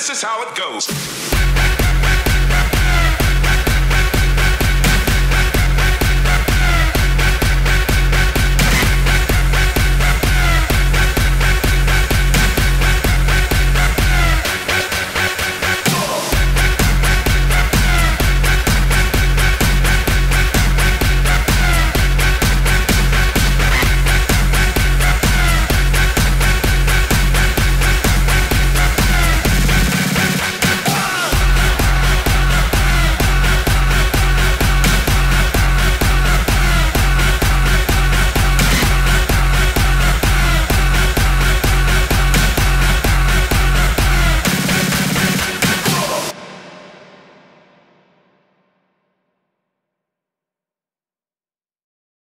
this is how it goes.